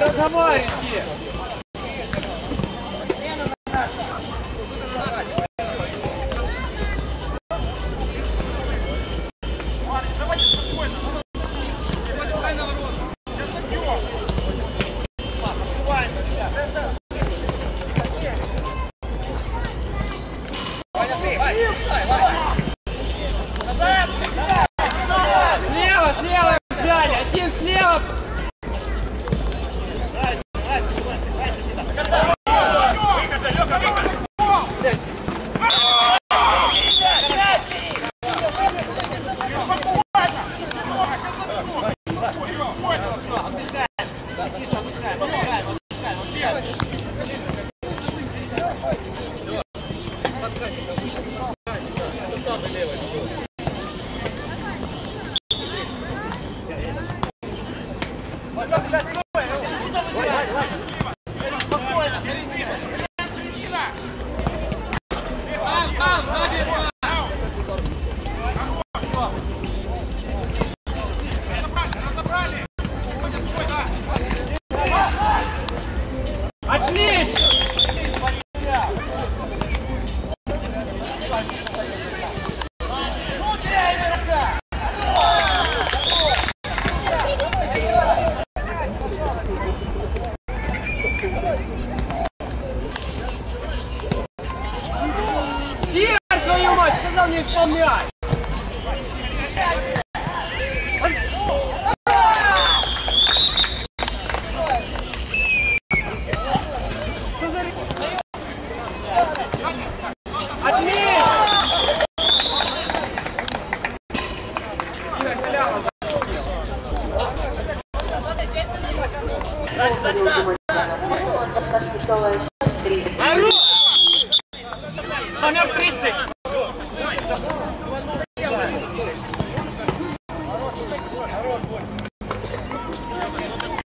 разговаривайте! Отлично! Игорь, твою мать, сказал не исполнять! Что за... Отлично! Go